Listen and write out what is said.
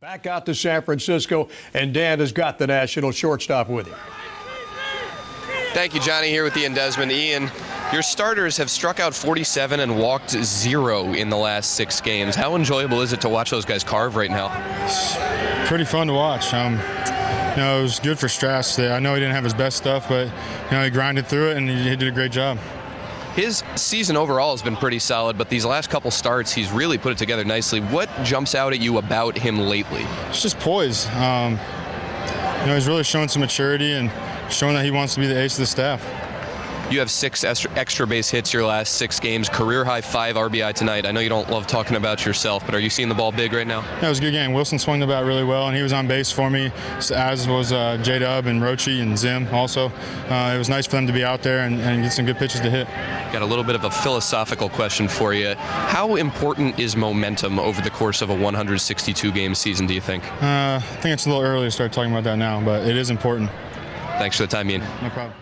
Back out to San Francisco, and Dan has got the national shortstop with him. Thank you, Johnny, here with Ian Desmond. Ian, your starters have struck out 47 and walked zero in the last six games. How enjoyable is it to watch those guys carve right now? It's pretty fun to watch. Um, you know, it was good for Strass. I know he didn't have his best stuff, but you know, he grinded through it and he, he did a great job. His season overall has been pretty solid, but these last couple starts, he's really put it together nicely. What jumps out at you about him lately? It's just poise. Um, you know, he's really showing some maturity and showing that he wants to be the ace of the staff. You have six extra base hits your last six games, career high five RBI tonight. I know you don't love talking about yourself, but are you seeing the ball big right now? Yeah, it was a good game. Wilson swung the bat really well, and he was on base for me, as was uh, J Dub and Rochi and Zim also. Uh, it was nice for them to be out there and, and get some good pitches to hit. Got a little bit of a philosophical question for you. How important is momentum over the course of a 162 game season, do you think? Uh, I think it's a little early to start talking about that now, but it is important. Thanks for the time, Ian. No problem.